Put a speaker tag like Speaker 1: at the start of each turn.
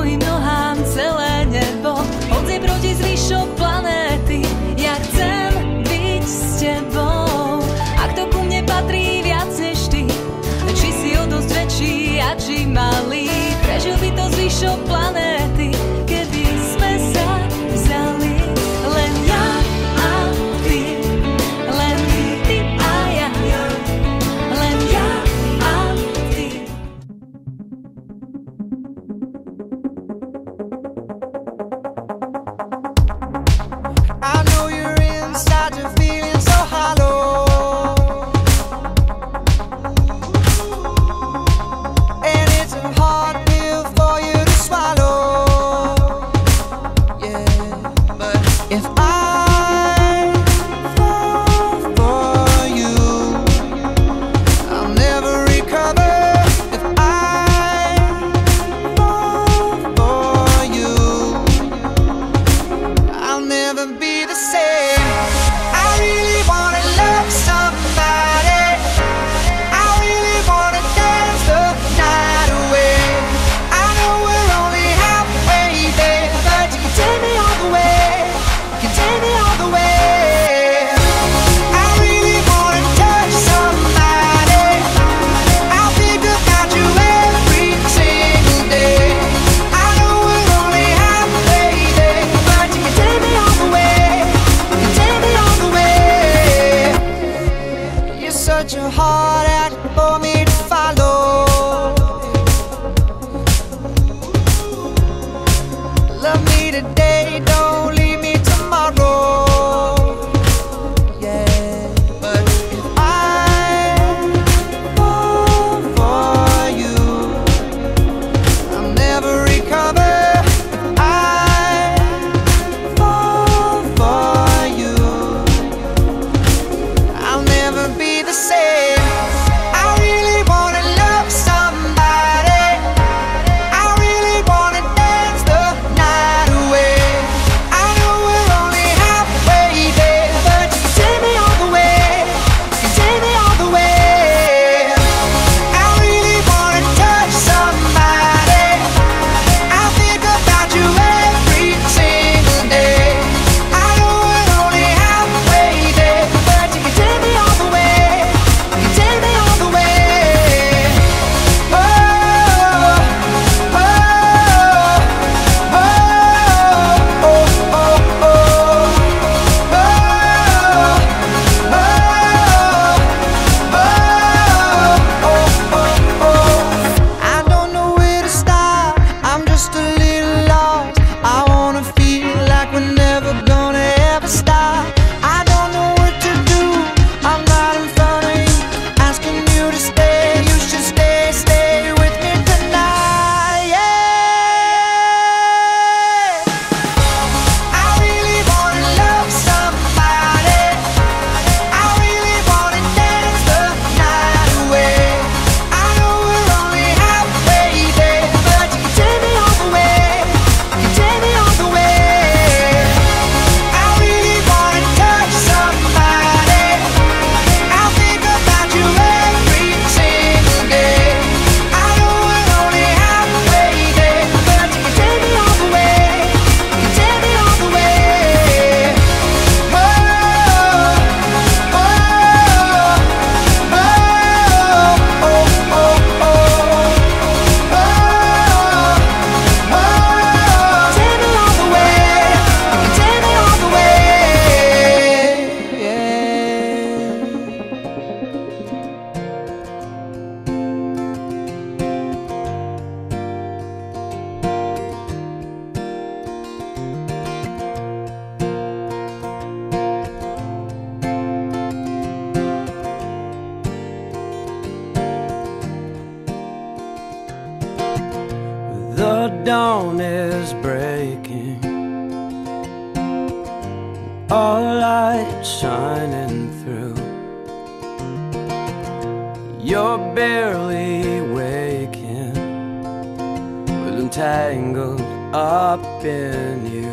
Speaker 1: tvojim nohám celé nebo. Odzej proti zvyšok planéty Ja chcem byť s tebou. Ak to ku mne patrí viac než ty? Či si o dosť väčší a či malý? Prežil by to zvyšok planéty
Speaker 2: if
Speaker 3: dawn is breaking. All light shining through. You're barely waking. Well, I'm tangled up in you.